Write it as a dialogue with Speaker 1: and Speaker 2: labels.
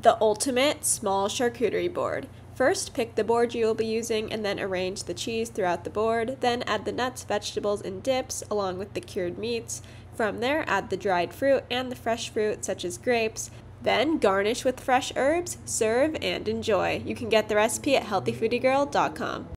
Speaker 1: The ultimate small charcuterie board. First, pick the board you will be using and then arrange the cheese throughout the board. Then add the nuts, vegetables, and dips along with the cured meats. From there, add the dried fruit and the fresh fruit, such as grapes. Then garnish with fresh herbs, serve, and enjoy. You can get the recipe at healthyfoodiegirl.com.